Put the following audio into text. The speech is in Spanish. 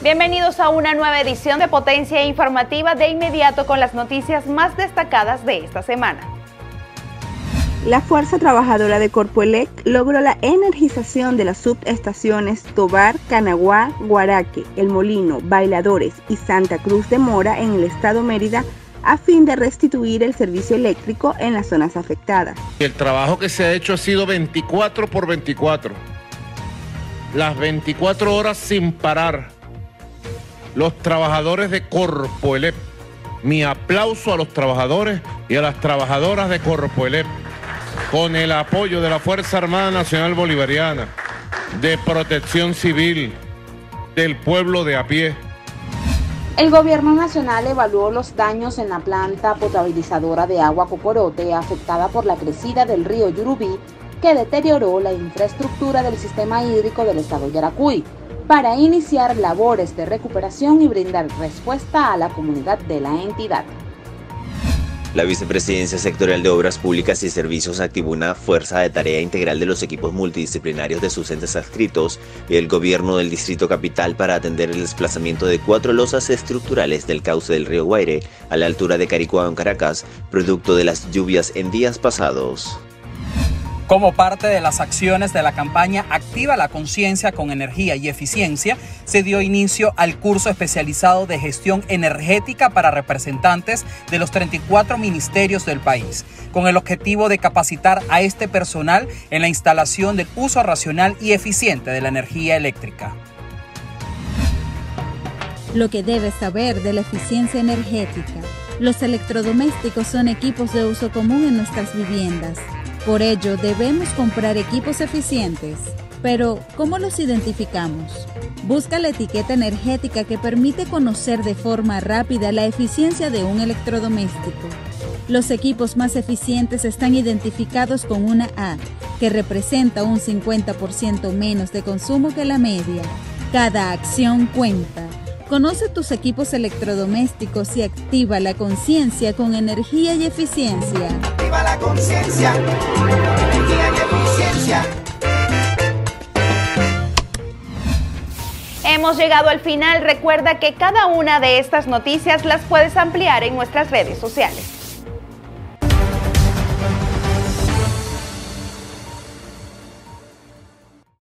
Bienvenidos a una nueva edición de Potencia Informativa de inmediato con las noticias más destacadas de esta semana. La Fuerza Trabajadora de Corpoelec logró la energización de las subestaciones Tobar, Canaguá, Guaraque, El Molino, Bailadores y Santa Cruz de Mora en el estado Mérida a fin de restituir el servicio eléctrico en las zonas afectadas. El trabajo que se ha hecho ha sido 24 por 24. Las 24 horas sin parar los trabajadores de Corpoelep. Mi aplauso a los trabajadores y a las trabajadoras de Corpoelep, con el apoyo de la Fuerza Armada Nacional Bolivariana, de Protección Civil, del pueblo de a pie. El gobierno nacional evaluó los daños en la planta potabilizadora de agua Cocorote afectada por la crecida del río Yurubí que deterioró la infraestructura del sistema hídrico del estado Yaracuy para iniciar labores de recuperación y brindar respuesta a la comunidad de la entidad. La Vicepresidencia Sectorial de Obras Públicas y Servicios activó una fuerza de tarea integral de los equipos multidisciplinarios de sus entes adscritos y el gobierno del Distrito Capital para atender el desplazamiento de cuatro losas estructurales del cauce del río Guaire a la altura de Caricuao en Caracas, producto de las lluvias en días pasados. Como parte de las acciones de la campaña Activa la Conciencia con Energía y Eficiencia, se dio inicio al curso especializado de gestión energética para representantes de los 34 ministerios del país, con el objetivo de capacitar a este personal en la instalación del uso racional y eficiente de la energía eléctrica. Lo que debes saber de la eficiencia energética. Los electrodomésticos son equipos de uso común en nuestras viviendas por ello, debemos comprar equipos eficientes. Pero, ¿cómo los identificamos? Busca la etiqueta energética que permite conocer de forma rápida la eficiencia de un electrodoméstico. Los equipos más eficientes están identificados con una A, que representa un 50% menos de consumo que la media. Cada acción cuenta. Conoce tus equipos electrodomésticos y activa la conciencia con energía y eficiencia. Activa la conciencia. Hemos llegado al final. Recuerda que cada una de estas noticias las puedes ampliar en nuestras redes sociales.